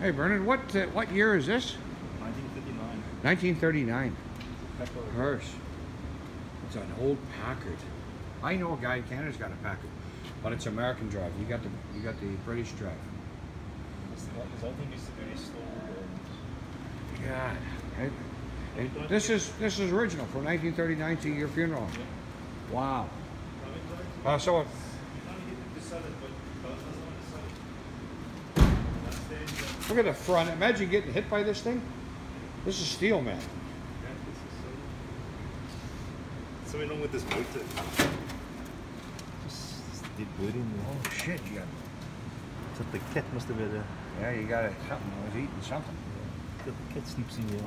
Hey Bernard, what uh, what year is this? 1959. 1939. Packard. Hearse. It's an old Packard. I know a guy in Canada's got a Packard, but it's American drive. You got the you got the British drive. Because think it's very slow. God, it, it, this is this is original for 1939 to your funeral. Wow. Uh, so You it to sell it, but Bell doesn't want to sell it. That's the end of- look at the front. Imagine getting hit by this thing. This is steel, man. Yeah, this is so- Something wrong with this motor. Just, just dead bird in there. Oh shit! You got So the cat must have had a. yeah, you got it. Something. I was eating something. The cat snips in here.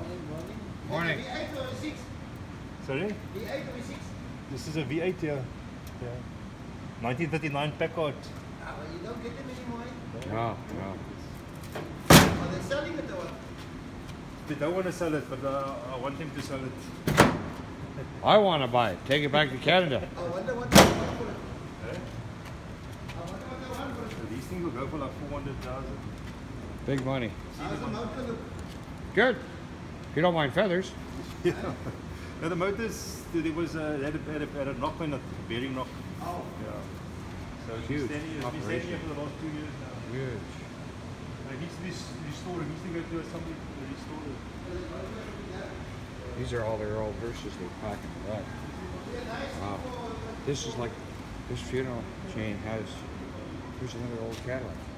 Morning. V8 or V6? Sorry? V8 or V6? This is a V8 here. Yeah. 1939 Packard. Ah, well, you don't get them anymore. eh? No, no. Are they selling it or what? They don't want to sell it, but uh, I want him to sell it. I want to buy it. Take it back to Canada. I wonder what they want for it. Eh? I wonder what they want for it. These things will go for like 400,000. Big money. How's the motor look? Good. If you don't mind feathers. Yeah. Now the motors, there was a, had a, had a, had a knock on it, a bearing knock. Oh, Yeah. So it's Huge been standing, it's been standing here operation. for the last two years now. Huge. And it needs to be s- restored. It needs to go to somebody to restore it. These are all their old hearses they pack in the back. Wow. This is like, this funeral chain has, here's another old Cadillac.